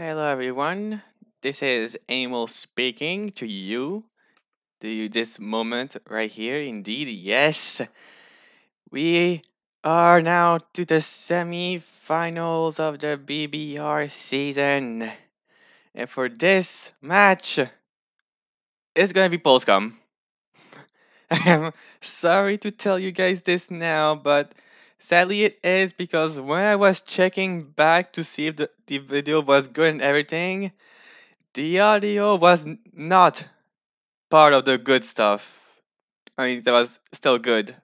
Hello everyone, this is Aimel speaking to you. To you this moment right here, indeed, yes. We are now to the semi-finals of the BBR season. And for this match, it's gonna be postcom. I am sorry to tell you guys this now, but sadly it is because when I was checking back to see if the, the video was good and everything, the audio was not part of the good stuff. I mean, that was still good.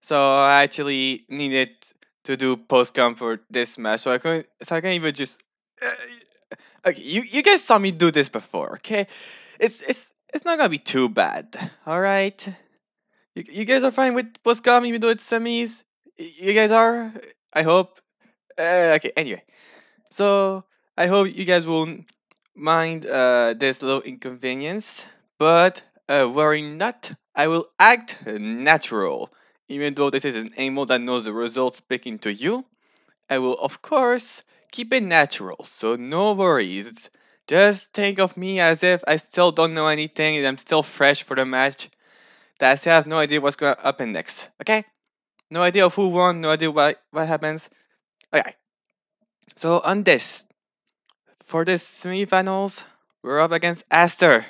So I actually needed to do postcom for this match, so I couldn't. So I can even just. Uh, okay, you you guys saw me do this before, okay? It's it's it's not gonna be too bad, all right? You you guys are fine with post postcom even though it's semis. You guys are. I hope. Uh, okay. Anyway, so I hope you guys won't mind uh, this little inconvenience, but uh, worry not. I will act natural. Even though this is an animal that knows the results speaking to you, I will, of course, keep it natural, so no worries. Just think of me as if I still don't know anything and I'm still fresh for the match. That I still have no idea what's going to happen next, okay? No idea of who won, no idea what, what happens. Okay. So, on this, for this semifinals, we're up against Aster.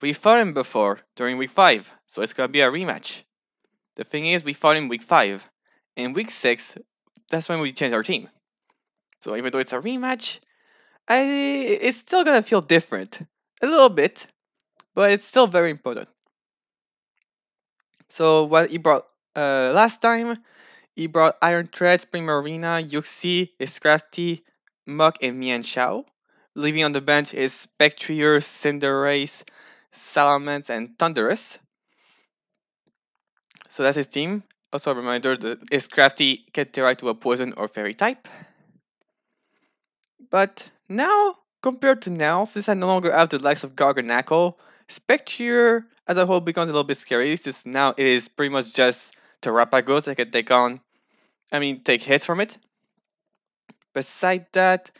We fought him before during week 5, so it's gonna be a rematch. The thing is, we fought him week 5. In week 6, that's when we changed our team. So even though it's a rematch, I it's still gonna feel different. A little bit, but it's still very important. So what he brought uh, last time, he brought Iron Treads, Primarina, Uxie, Iscrafty, Muk, and Mienshao. Leaving on the bench is Spectrier, Cinderace, Salamence, and Thundurus. So that's his team. Also a reminder that Scrafty can terrorize to a poison or fairy type. But now, compared to now, since I no longer have the likes of Garganacl, Spectrier as a whole becomes a little bit scary since now it is pretty much just Terapagos that can take on I mean take hits from it. Beside that,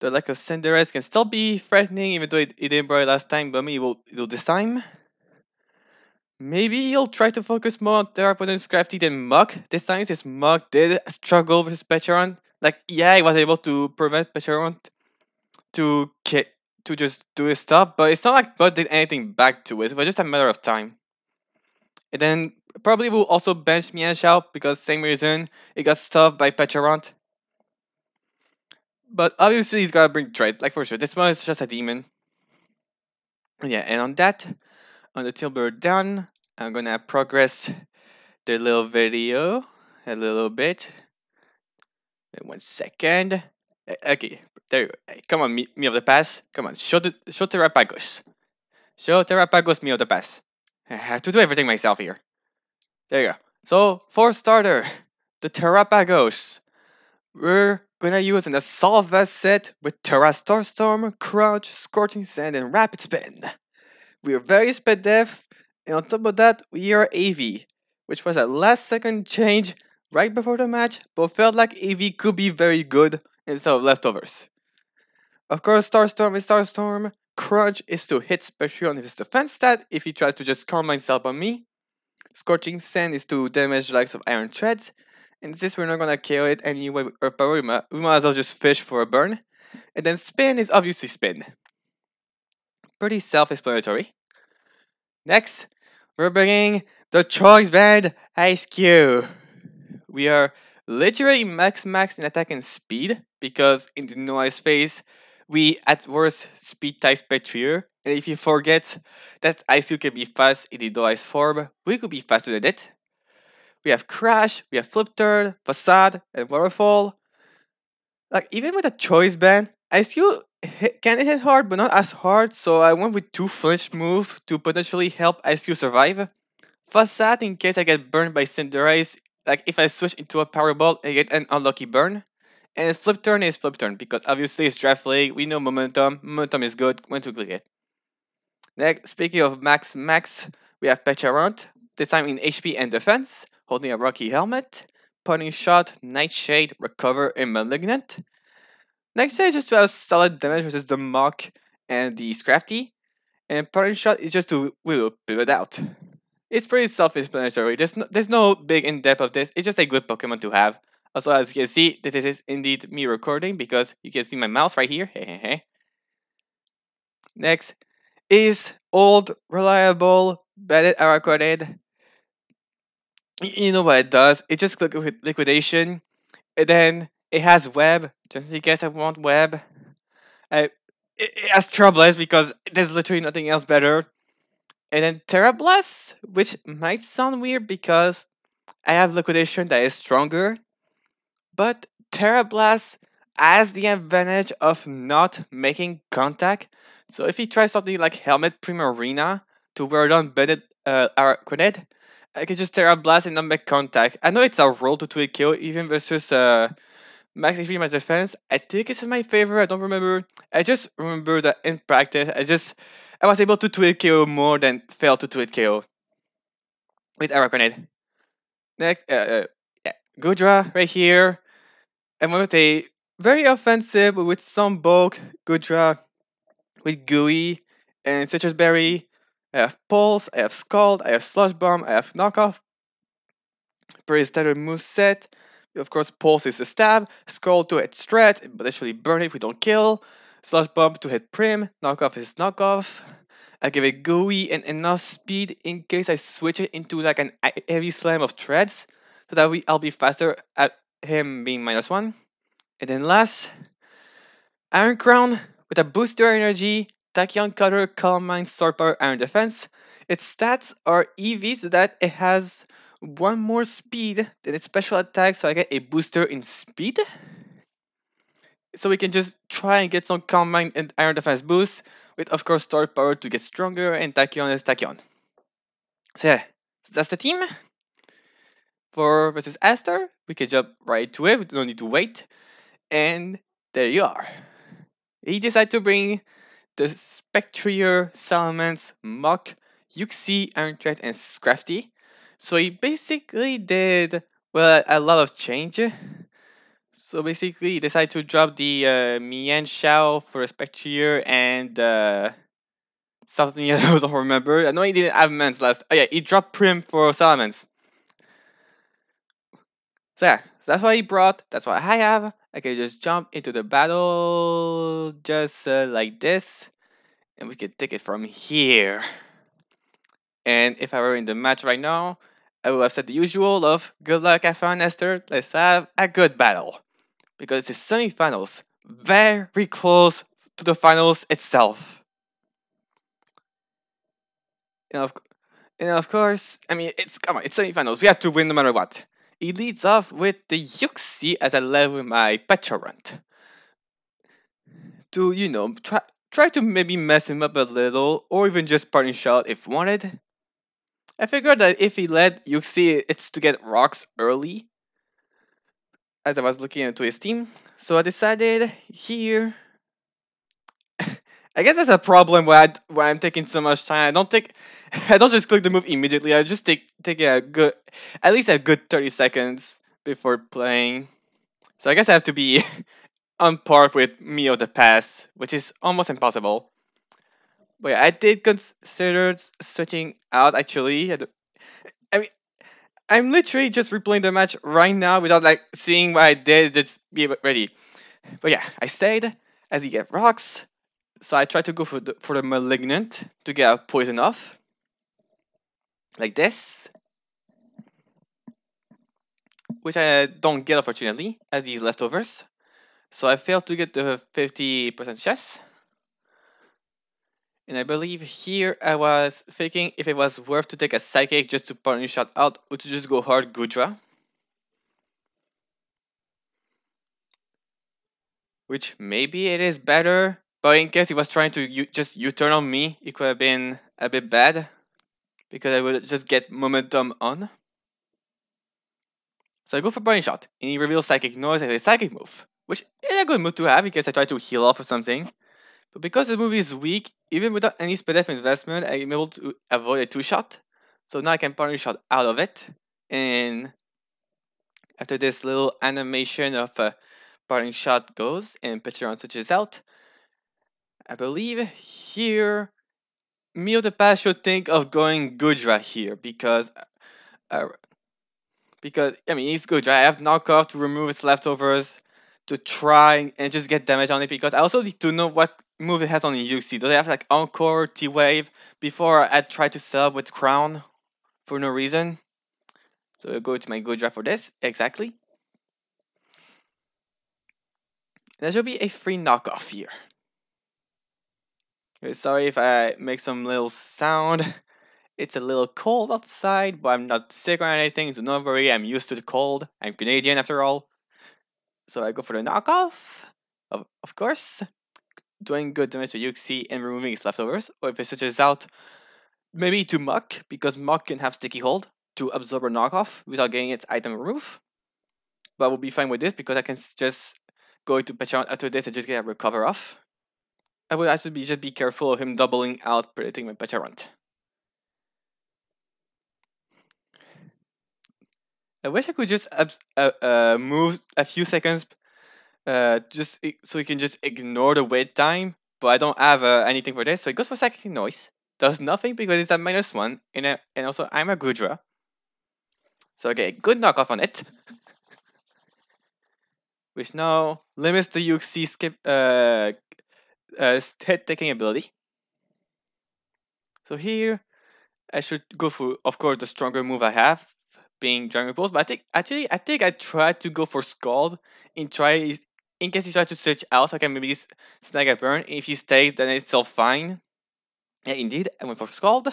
the lack of Cinderace can still be threatening even though it, it didn't brought last time, but maybe it will, it will this time. Maybe he'll try to focus more on Therapoton Scrafty than Muk this time, since Muk did struggle versus Pecharunt. Like, yeah, he was able to prevent Pecharunt to to just do his stuff, but it's not like Bud did anything back to it. It was just a matter of time. And then probably will also bench Mienshao because same reason it got stuffed by Pecharunt. But obviously he's gotta bring traits, like for sure. This one is just a demon. Yeah, and on that, until we're done, I'm gonna progress the little video a little bit. Wait one second. Eh, Okay, there you go. Come on, me, me of the pass. Come on, show the show Terapagos. Show Terapagos me of the pass. I have to do everything myself here. There you go. So for starter, the Terapagos. We're gonna use an Assault Vest set with Tera Starstorm, Crunch, Scorching Sand, and Rapid Spin. We are very speed def, and on top of that, we are AV, which was a last second change right before the match, but felt like AV could be very good instead of leftovers. Of course, Starstorm is Starstorm. Crunch is to hit special on his defense stat if he tries to just calm himself on me. Scorching Sand is to damage the likes of Iron Treads. And since we're not gonna kill it anyway with Power, we uh, might, we might as well just fish for a burn. And then Spin is obviously Spin. Pretty self explanatory. Next, we're bringing the Choice Band Eiscue. We are literally max max in attack and speed because in the Noice Face, we at worst speed type Spectrier. And if you forget that Eiscue can be fast in the no ice form, we could be faster than it. We have Crash, we have Flip Turn, Facade, and Waterfall. Like even with a choice band, I still can hit hard, but not as hard. So I went with two flinch move to potentially help Eiscue survive. Facade in case I get burned by Cinderace. Like if I switch into a Pyro Ball, I get an unlucky burn. And flip turn is flip turn because obviously it's draft league. We know momentum. Momentum is good when to click it. Next, speaking of max max, we have Pecharunt. This time in HP and defense, holding a Rocky helmet. Parting Shot, Nightshade, Recover, and Malignant. Next day, just to have solid damage versus the Muk and the Scrafty. And Parting Shot is just to will pivot out. It's pretty self-explanatory. There's no, there's no big in-depth of this. It's just a good Pokemon to have. Also, as you can see, this is indeed me recording because you can see my mouse right here. Hey, hey, hey. Next is old, reliable, Bandit Araquanid. You know what it does? It just click liquidation, and then it has web. Just in case I want web. I, it, has Troublous because there's literally nothing else better. And then Tera Blast, which might sound weird because I have liquidation that is stronger, but Tera Blast has the advantage of not making contact. So if he tries something like Helmet Primarina to wear down Bandit uh, Araquanid, I can just Tera Blast and not make contact. I know it's a roll to 2 kill, even versus uh, Max HP my defense. I think it's in my favor, I don't remember. I just remember that in practice, I just I was able to 2 KO more than fail to 2 KO with Araquanid. Next, uh, uh, yeah, Goodra right here. And with a very offensive with some bulk Goodra with Gooey and Sitrus Berry. I have Pulse, I have Scald, I have Sludge Bomb, I have Knockoff. Pretty standard move set. Of course, Pulse is a stab, Scald to hit Strat, but actually burn if we don't kill. Sludge Bomb to hit Prim, Knockoff is Knockoff. I give it Gooey and enough speed in case I switch it into like an heavy slam of treads, so that we I'll be faster at him being minus one. And then last, Iron Crown with a booster energy, Tachyon Cutter, Calm Mind, Stored Power, Iron Defense. Its stats are EV so that it has one more speed than its special attack, so I get a booster in speed. So we can just try and get some Calm Mind and Iron Defense boost, with of course Stored Power to get stronger, and Tachyon is Tachyon. So yeah, so that's the team. For versus Aster, we can jump right to it, we don't need to wait. And there you are. He decided to bring the Spectrier, Salamence, Muk, Uxie, Iron Treads, and Scrafty. So he basically did, well, a lot of change. So basically, he decided to drop the uh, Mienshao for Spectrier and uh, something I don't remember. I know he didn't have Mence last. Oh yeah, he dropped Prim for Salamence. So yeah, that's what he brought. That's what I have. I can just jump into the battle just uh, like this. And we can take it from here. And if I were in the match right now, I would have said the usual of good luck, have fun, Aster. Let's have a good battle. Because it's semifinals. Very close to the finals itself. And of, and of course, I mean, it's come on, it's semifinals. We have to win no matter what. He leads off with the Uxie as I led with my Pecharunt. To, you know, try, try to maybe mess him up a little, or even just parting shot if wanted. I figured that if he led Uxie, it's to get rocks early, as I was looking into his team. So I decided here. I guess that's a problem where, I, why I'm taking so much time. I don't take I don't just click the move immediately. I just take take a good, at least a good thirty seconds before playing. So I guess I have to be on par with me of the past, which is almost impossible. But yeah, I did consider switching out actually. I mean, I'm literally just replaying the match right now without like seeing what I did. Just be ready. But yeah, I stayed as he get rocks. So I tried to go for the for the malignant to get a poison off like this, which I don't get unfortunately, as these leftovers. So I failed to get the 50% chess. And I believe here I was thinking if it was worth to take a psychic just to punish shot out or to just go hard Goodra. Which maybe it is better, but in case he was trying to u just U-turn on me, it could have been a bit bad because I would just get momentum on. So I go for Parting Shot, and he reveals Psychic Noise as a Psychic move, which is a good move to have because I try to heal off or something. But because the move is weak, even without any SPDF investment, I'm able to avoid a two-shot. So now I can Parting Shot out of it, and after this little animation of uh, parting shot goes and Pecharunt switches out. I believe here Past should think of going Goodra here because uh, because I mean he's Goodra. I have knockoff to remove its leftovers to try and just get damage on it because I also need to know what move it has on Uxie. Do they have like Encore, T Wave before I try to sell with Crown for no reason? So I'll go to my Goodra for this, exactly. There should be a free knockoff here. Sorry if I make some little sound. It's a little cold outside, but I'm not sick or anything, so don't worry, I'm used to the cold. I'm Canadian after all. So I go for the knockoff, of, of course. Doing good damage to Uxie and removing its leftovers. Or if it switches out, maybe to Muk, because Muk can have Sticky Hold to absorb a knockoff without getting its item removed. But I will be fine with this because I can just go into Pecharunt after this and just get a recover off. I would actually be just be careful of him doubling out predicting my Pecharunt. I wish I could just uh, uh, move a few seconds uh, just so you can just ignore the wait time, but I don't have uh, anything for this, so it goes for Psychic Noise. Does nothing because it's at minus one, and, uh, and also I'm a Goodra. So okay, good knockoff on it. Which now limits the Uxie skip uh, hit taking ability. So here, I should go for, of course, the stronger move I have, being Dragon Pulse. But I think actually, I think I tried to go for Scald and try in case he tries to switch out, I can maybe snag a burn. If he stays, then it's still fine. Yeah, indeed, I went for Scald.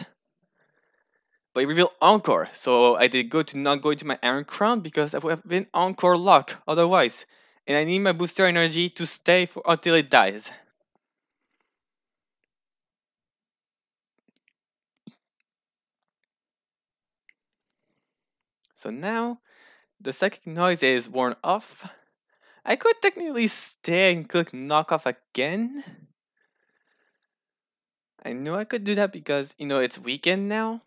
But he revealed Encore, so I did good to not go into my Iron Crown because I would have been Encore lock otherwise. And I need my booster energy to stay for until it dies. So now, the psychic noise is worn off. I could technically stay and click knock off again. I knew I could do that because, you know, it's weekend now.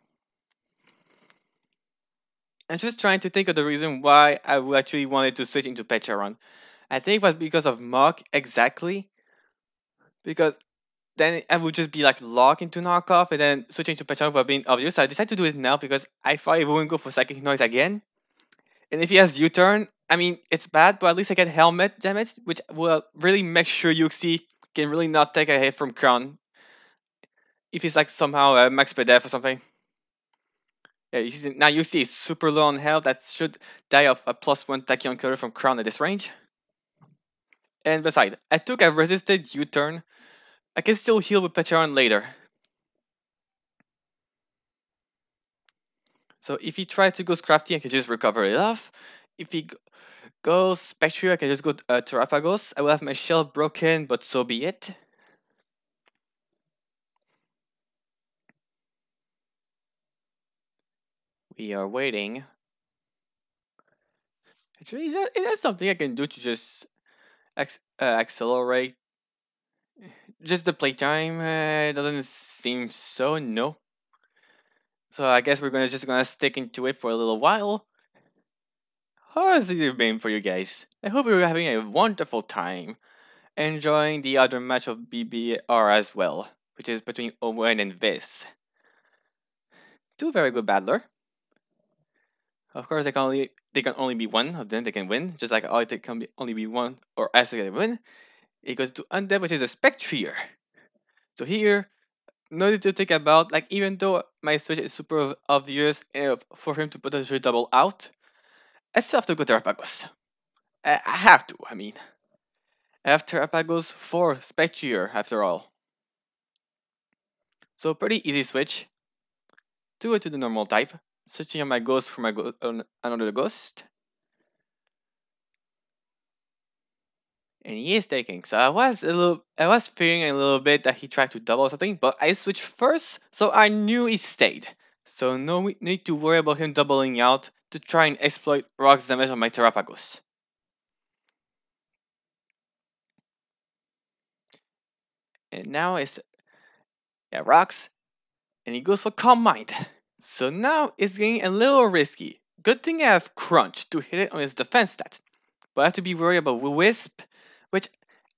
I'm just trying to think of the reason why I actually wanted to switch into Pecharunt. I think it was because of Muk exactly. Because then I would just be like locked into knockoff and then switching to would have been obvious. So I decided to do it now because I thought it wouldn't go for Psychic Noise again. And if he has U-turn, I mean, it's bad, but at least I get helmet damage, which will really make sure Uxie can really not take a hit from Crown. If he's like somehow a max PDF or something. Yeah, you see, now you see super low on health. That should die of a plus one Tachyon Cutter from Crown at this range. And besides, I took a resisted U-turn. I can still heal with Pecharunt later. So if he tries to go Scrafty, I can just recover it off. If he goes Spectre, I can just go uh, Terapagos. I will have my shell broken, but so be it. We are waiting. Actually, is that, is that something I can do to just uh, accelerate? Just the playtime uh, doesn't seem so, no. So I guess we're gonna just gonna stick into it for a little while. How has it been for you guys? I hope you're having a wonderful time enjoying the other match of BBR as well, which is between Owen and Viz. Two very good battler. Of course, they can only they can only be one of them. They can win, just like they can be, only be one or as they win. Goes to Undead, which is a spec Spectrier. So here, nothing to think about. Like even though my switch is super obvious uh, for him to potentially double out, I still have to go Terapagos. I, I have to. I mean, I have Terapagos for Spectrier after all. So pretty easy switch. Do it to the normal type. Switching on my ghost for my go another ghost. And he is taking. So I was a little, I was fearing a little bit that he tried to double something, but I switched first, so I knew he stayed. So no need to worry about him doubling out to try and exploit Rock's damage on my Terapagos. And now it's yeah, Rocks, and he goes for Calm Mind. So now it's getting a little risky. Good thing I have Crunch to hit it on his defense stat. but I have to be worried about Wisp, which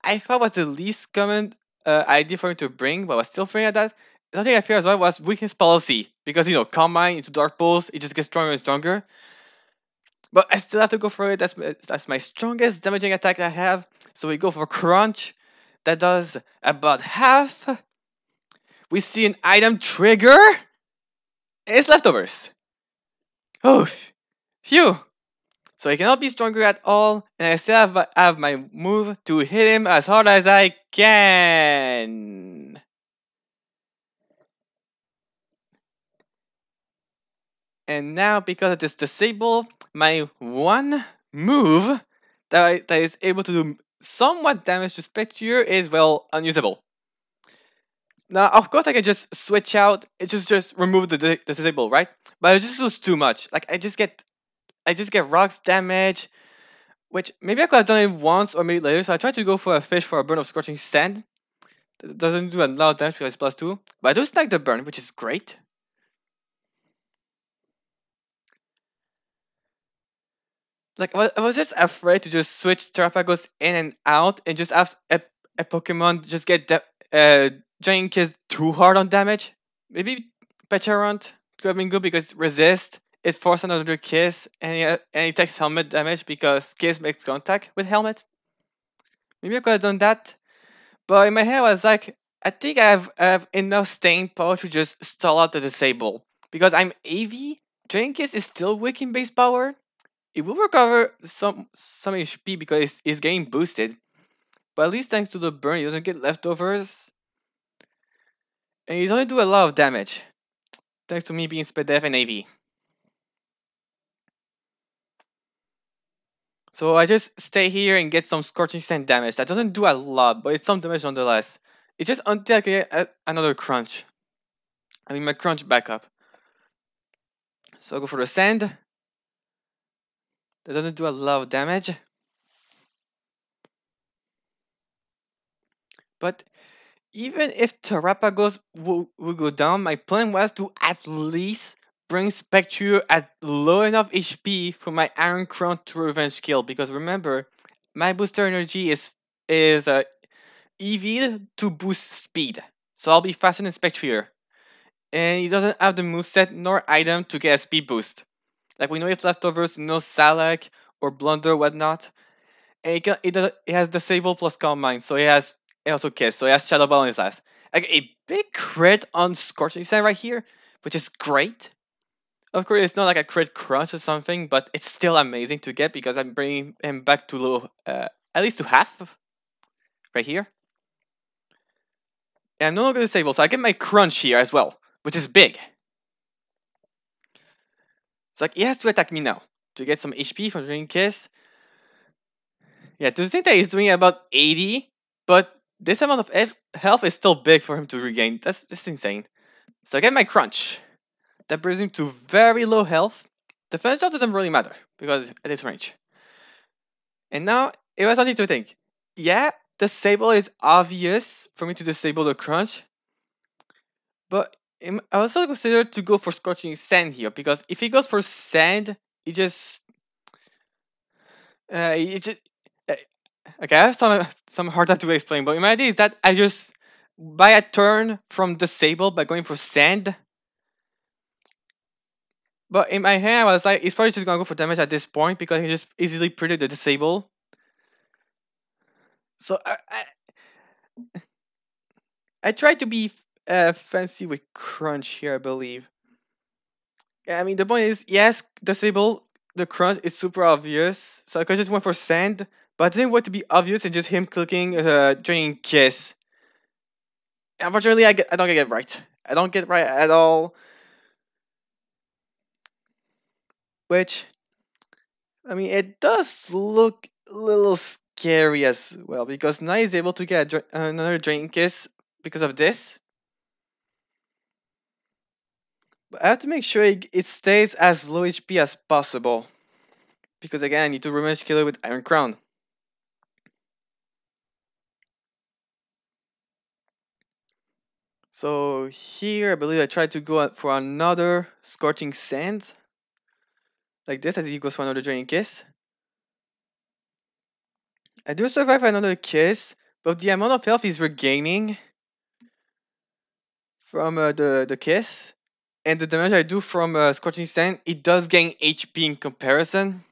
I thought was the least common uh, idea for him to bring, but was still afraid of that. Something I fear as well was weakness policy, because you know, Calm Mind into Dark Pulse, it just gets stronger and stronger. But I still have to go for it. That's that's my strongest damaging attack I have. So we go for Crunch. That does about half. We see an item trigger. It's leftovers. Oh, phew. So I cannot be stronger at all, and I still have, have my move to hit him as hard as I can. And now, because it is disabled, my one move that, I, that is able to do somewhat damage to Spectre is, well, unusable. Now, of course, I can just switch out, it just just remove the, the disable, right? But it just lose too much. Like, I just get, I just get rocks damage, which maybe I could have done it once or maybe later. So I tried to go for a fish for a burn of Scorching Sand. Doesn't do a lot of damage because it's plus two. But I do stack the burn, which is great. Like, I was just afraid to just switch Terapagos in and out and just have a, a Pokemon just get uh, Giant Kiss too hard on damage. Maybe Pecharunt could have been good because resist, it forces another kiss, and he, and he takes helmet damage because kiss makes contact with helmet. Maybe I could have done that. But in my head, I was like, I think I have, I have enough staying power to just stall out the disable. Because I'm AV, Drain Kiss is still weak in base power. It will recover some some HP because it's, it's getting boosted. But at least thanks to the burn, he doesn't get leftovers. And he's only do a lot of damage. Thanks to me being def and AV. So I just stay here and get some Scorching Sand damage. That doesn't do a lot, but it's some damage nonetheless. It's just until I get another crunch. I mean my crunch backup. So I'll go for the sand. That doesn't do a lot of damage. But even if Terapagos will, will go down, my plan was to at least bring Spectre at low enough HP for my Iron Crown to revenge kill. Because remember, my booster energy is is uh, EV to boost speed. So I'll be faster than Spectre. And he doesn't have the moveset nor item to get a speed boost. Like we know it's leftovers, no Salac or Blunder, whatnot. And it, can, it, does, it has Disable plus Calm Mind, so he has it also Kiss, so he has Shadow Ball on his last. Like a big crit on Scorching Sand right here, which is great. Of course, it's not like a crit crunch or something, but it's still amazing to get because I'm bringing him back to low, uh, at least to half, right here. And I'm no longer disabled, so I get my crunch here as well, which is big. So like he has to attack me now to get some HP from Drain Kiss. Yeah, to think that he's doing about 80, but this amount of health is still big for him to regain. That's just insane. So I get my crunch. That brings him to very low health. Defense shot doesn't really matter because at this range. And now it was only to think. Yeah, disable is obvious for me to disable the crunch. But I also considered to go for scorching sand here because if he goes for sand, he just uh, it just Okay, I have some some hard time to explain, but my idea is that I just buy a turn from disable by going for sand. But in my head, I was like, he's probably just gonna go for damage at this point because he just easily predict the disable. So I, I, I try to be uh, fancy with crunch here, I believe. I mean, the point is, yes, disable the crunch is super obvious, so I could just went for sand, but I didn't want to be obvious and just him clicking uh, Drain Kiss. Unfortunately, I, get, I don't get it right. I don't get it right at all. Which, I mean, it does look a little scary as well because now he's able to get another Drain Kiss because of this. But I have to make sure it, stays as low HP as possible. Because again, I need to revenge kill it with Iron Crown. So here, I believe I tried to go for another Scorching Sands. Like this, as he goes for another Draining Kiss. I do survive another kiss, but the amount of health he's regaining from uh, the the kiss and the damage I do from uh, Scorching Sand, it does gain HP in comparison.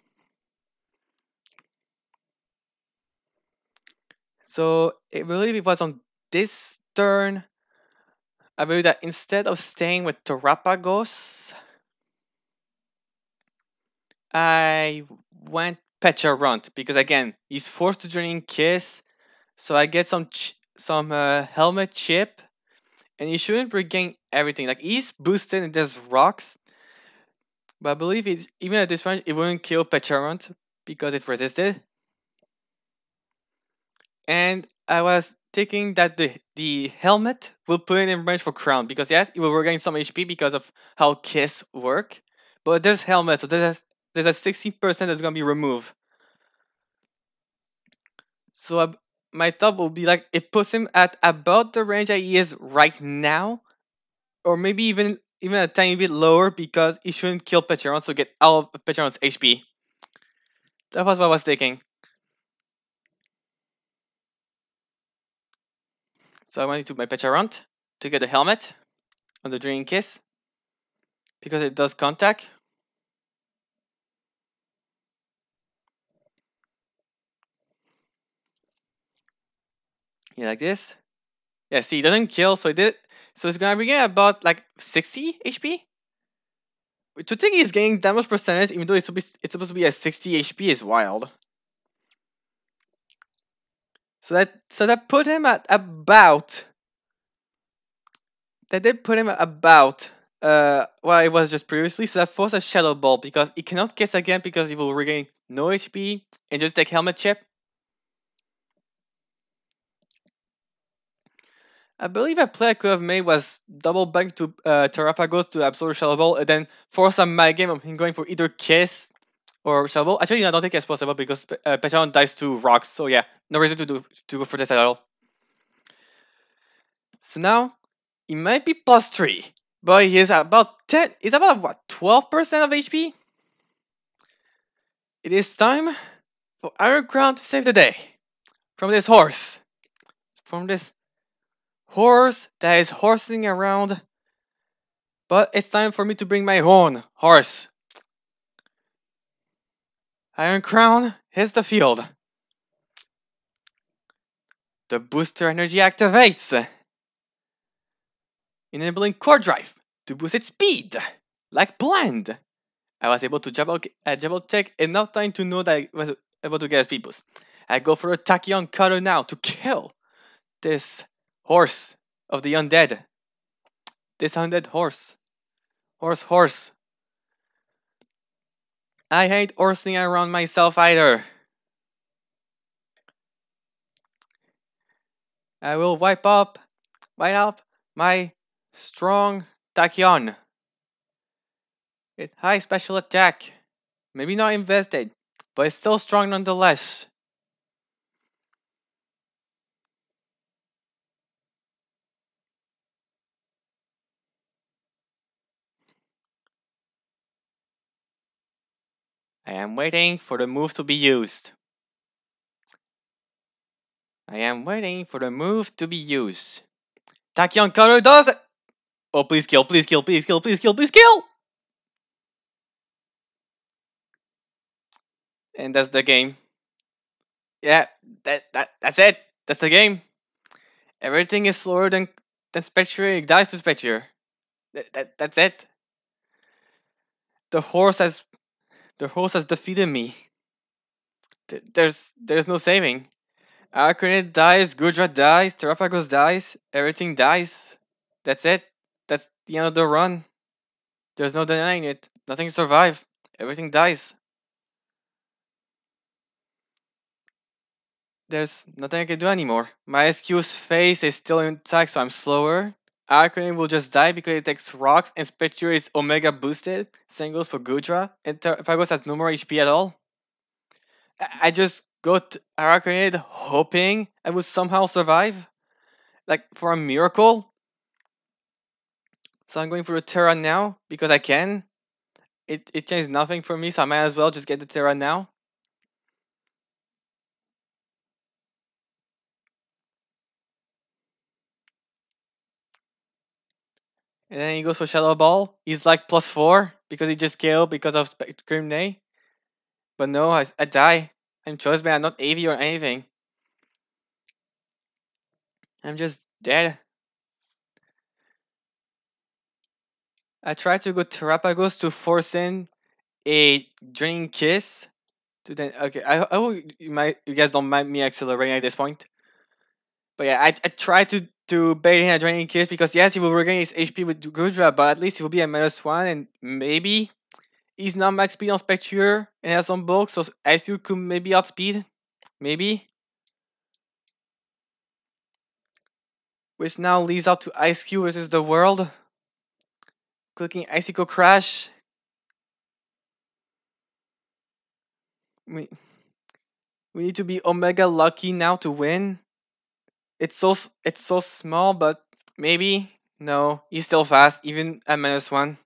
So it really was on this turn. I believe that instead of staying with Terapagos, I went Pecharunt because again he's forced to join in Kiss, so I get some ch- some uh, helmet chip, and he shouldn't regain everything. Like he's boosted and there's rocks, but I believe it even at this range it wouldn't kill Pecharunt because it resisted. And I was thinking that the the helmet will put it in range for crown because yes, it will regain some HP because of how Kiss work. But there's helmet, so there's there's a sixty percent that's gonna be removed. So my thought will be like it puts him at about the range that he is right now, or maybe even even a tiny bit lower because he shouldn't kill Pecharunt to get all of Pecharunt's HP. That was what I was thinking. So I went to my Pecharunt to get the helmet on the Drain Kiss because it does contact. Like this. Yeah, see, it doesn't kill, so it did. So it's gonna regain about like 60 HP. To think he's getting damage percentage, even though it's supposed, to be at 60 HP, is wild. So that so that put him at about. That did put him at about uh well it was just previously. So that forced a shadow ball because he cannot kiss again because he will regain no HP and just take helmet chip. I believe a play I could have made was double bank to uh, Terapagos to absorb Ball and then force a my game of him going for either Kiss or Ball. Actually, I don't think it's possible because uh, dies to rocks. So yeah, no reason to do to go for this at all. So now he might be plus three, but he is about ten. He's about what twelve percent of HP. It is time for Iron Crown to save the day from this horse, from this horse that is horsing around. But it's time for me to bring my own horse. Iron Crown hits the field. The booster energy activates, enabling Quark Drive to boost its speed, like planned. I was able to double, uh, check enough time to know that I was able to get a speed boost. I go for a Tachyon Cutter now to kill this horse of the undead. This undead horse. Horse, horse. I hate horsing around myself either. I will wipe up, wipe up my strong Tachyon. It high special attack. Maybe not invested, but it's still strong nonetheless. I am waiting for the move to be used. I am waiting for the move to be used. Tachyon Cutter does it! Oh, please kill, please kill, please kill, please kill, please kill! And that's the game. Yeah, that, that that's it. That's the game. Everything is slower than than Spectre. It dies to Spectre. That, that that's it. The horse has the horse has defeated me. Th- There's there's no saving. Araquanid dies, Goodra dies, Terapagos dies, everything dies. That's it. That's the end of the run. There's no denying it. Nothing survive. Everything dies. There's nothing I can do anymore. My Eiscue's face is still intact, so I'm slower. Araquanid will just die because it takes rocks, and Spectre is Omega boosted. Same goes for Goodra, and Terapagos has no more HP at all. I I just got Araquanid hoping I would somehow survive. Like for a miracle. So I'm going for the Tera now because I can. It it changed nothing for me, so I might as well just get the Tera now. And then he goes for Shadow Ball. He's like plus four because he just killed because of Spectrum Nay. But no, I, I die. I'm Choice Band, I'm not AV or anything. I'm just dead. I tried to go Terapagos to force in a draining kiss. To then okay, I I hope you might you guys don't mind me accelerating at this point. But yeah, I I tried to to bait in a draining kiss because yes, he will regain his HP with Goodra, but at least he will be a minus one and maybe he's not max speed on Spectre and has some bulk, so Eiscue could maybe outspeed. Maybe. Which now leads out to Eiscue versus the world. Clicking Icicle Crash. We, we need to be Omega lucky now to win. It's so it's so small, but maybe no. He's still fast, even at minus one.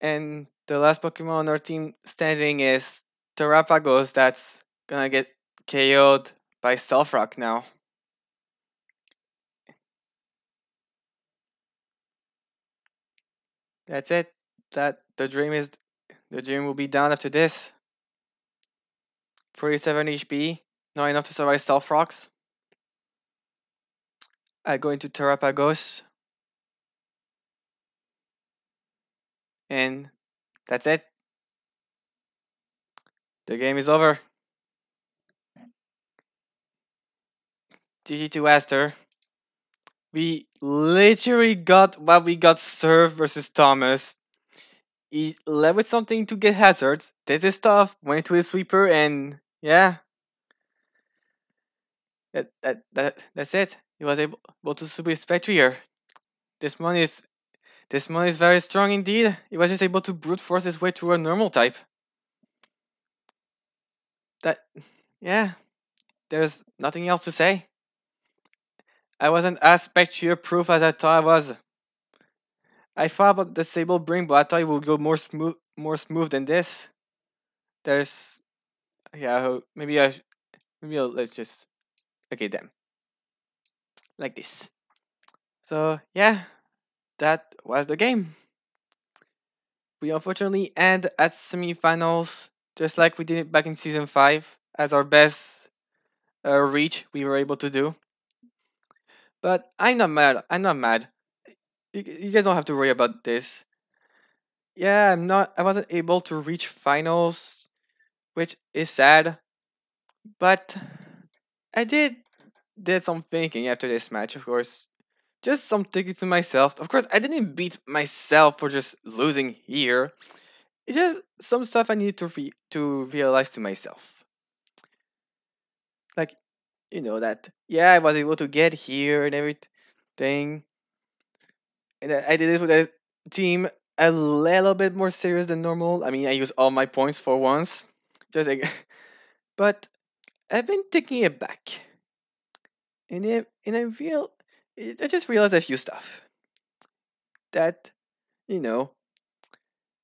And the last Pokemon on our team standing is Terapagos. That's gonna get KO'd by Stealth Rock now. That's it. That the dream is the dream will be down after this. 47 HP, not enough to survive Stealth Rocks. I go into Terapagos. And that's it. The game is over. GG2 Aster. We literally got what we got served versus Thomas. He led with something to get hazards, did his stuff, went to his sweeper, and yeah. That, that, that, that's it. He was able, able to sweep Spectrier. This one is this one is very strong indeed. He was just able to brute force his way through a normal type. That yeah. There's nothing else to say. I wasn't as Spectrier proof as I thought I was. I thought about the Sable Bring, but I thought it would go more smooth more smooth than this. There's yeah, maybe I maybe I'll, let's just okay then. Like this. So yeah, that was the game. We unfortunately end at semifinals, just like we did it back in season five, as our best uh, reach we were able to do. But I'm not mad. I'm not mad. You, you guys don't have to worry about this. Yeah, I'm not. I wasn't able to reach finals, which is sad. But I did did some thinking after this match, of course. Just some thinking to myself. Of course, I didn't beat myself for just losing here. It's just some stuff I needed to re- to realize to myself. Like, you know that yeah, I was able to get here and everything, and I did it with a team a little bit more serious than normal. I mean, I used all my points for once, just like, but I've been taking it back, and and I feel I just realized a few stuff that you know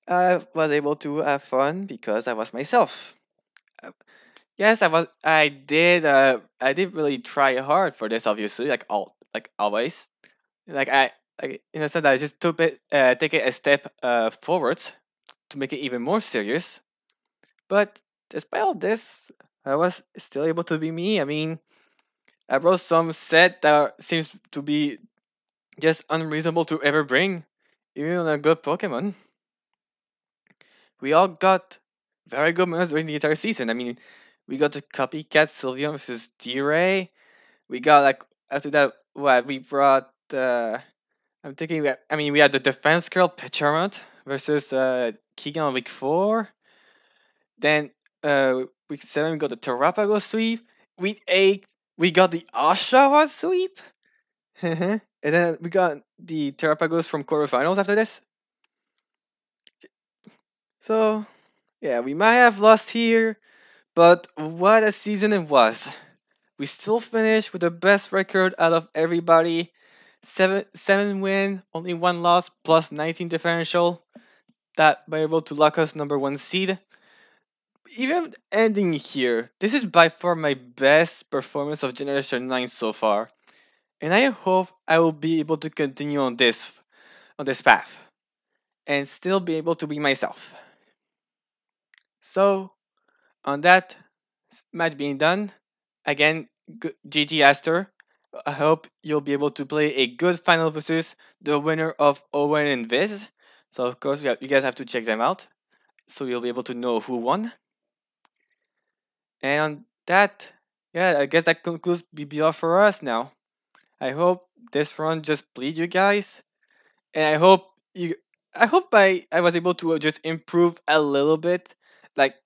I was able to have fun because I was myself. Uh, Yes, I was. I did. Uh, I did really try hard for this. Obviously, like all, like always. Like I, like in a sense, I just took it, uh, take it a step uh forwards to make it even more serious. But despite all this, I was still able to be me. I mean, I brought some set that seems to be just unreasonable to ever bring, even on a good Pokemon. We all got very good moments during the entire season. I mean, we got the copycat Sylveon versus D.Rey. We got like after that what we brought uh I'm thinking I mean we had the defense girl Pecharunt versus uh Keegan week four. Then uh week seven we got the Terapagos sweep. Week eight we got the Oshawa sweep. and then we got the Terapagos from quarterfinals after this. So yeah, we might have lost here, but what a season it was. We still finished with the best record out of everybody. Seven seven win, only one loss, plus 19 differential. That were able to lock us number one seed. Even ending here, this is by far my best performance of Generation 9 so far. and I hope I will be able to continue on this on this path and still be able to be myself. So, on that match being done, again, GG Aster. I hope you'll be able to play a good final versus the winner of Owen and Viz. So of course, you guys have to check them out, so you'll be able to know who won. And that, yeah, I guess that concludes BBR for us now. I hope this run just pleased you guys, and I hope you. I hope I I was able to just improve a little bit. Like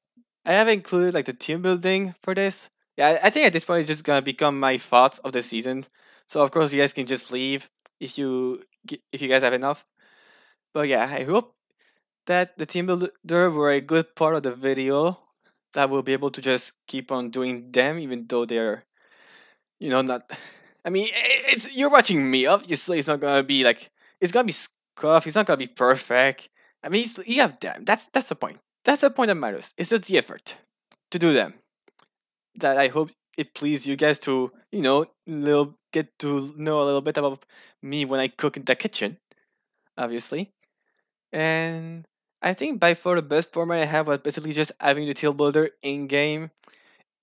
I have included like the team building for this. Yeah, I think at this point it's just gonna become my thoughts of the season. So of course you guys can just leave if you if you guys have enough. But yeah, I hope that the team builder were a good part of the video that will be able to just keep on doing them even though they're you know not I mean it's you're watching me obviously it's not gonna be like it's gonna be scuff it's not gonna be perfect. I mean you have them that's that's the point that's the point that matters it's just the effort to do them. That I hope it please you guys to you know little get to know a little bit about me when I cook in the kitchen obviously. And I think by far the best format I have was basically just having the team builder in game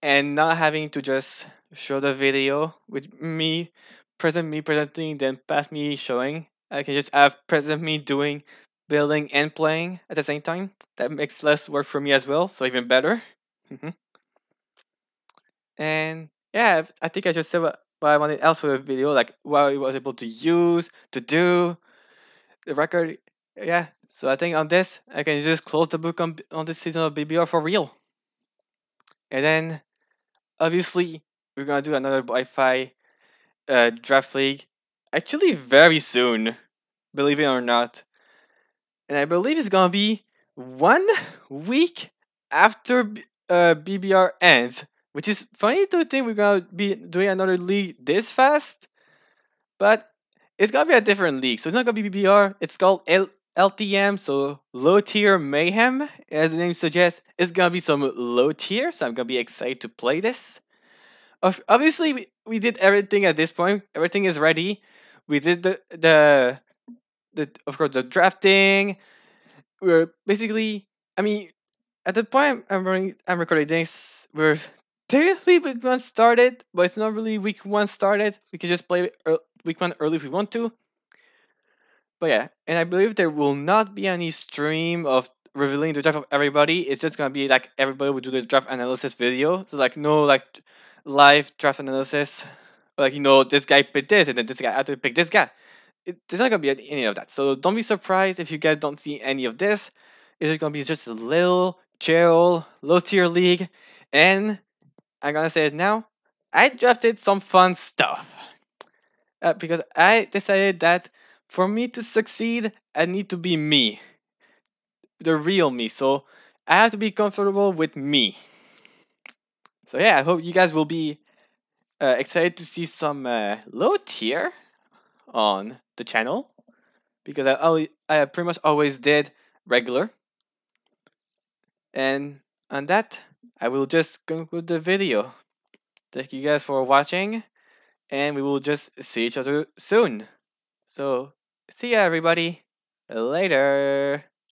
and not having to just show the video with me present me presenting then pass me showing. I can just have present me doing building and playing at the same time. That makes less work for me as well, so even better. Mm-hmm. and yeah, I think I just said what, what I wanted else for the video, like what I was able to use to do the record. Yeah, so I think on this, I can just close the book on, on this season of BBR for real. And then, obviously, we're gonna do another Wi-Fi uh, draft league, actually very soon, believe it or not. And I believe it's gonna be one week after uh, BBR ends, which is funny to think we're gonna be doing another league this fast. But it's gonna be a different league, so it's not gonna be BBR. It's called L- LTM, so low tier mayhem, as the name suggests, it's gonna be some low tier, so I'm gonna be excited to play this. Obviously, we, we did everything at this point. Everything is ready. We did the the the of course the drafting. We're basically, I mean, at the point I'm running, I'm recording this. We're technically week one started, but it's not really week one started. We can just play week one early if we want to. But yeah, and I believe there will not be any stream of revealing the draft of everybody. It's just gonna be like everybody will do the draft analysis video. So like no like live draft analysis. Like you know this guy picked this and then this guy had to pick this guy. It, there's not gonna be any of that. So don't be surprised if you guys don't see any of this. It's gonna be just a little chill, low tier league, and I'm gonna say it now. I drafted some fun stuff uh, because I decided that for me to succeed, I need to be me. The real me. So I have to be comfortable with me. So yeah, I hope you guys will be uh, excited to see some uh, low tier on the channel because I I pretty much always did regular. And on that, I will just conclude the video. Thank you guys for watching, and we will just see each other soon. So See ya, everybody. Later.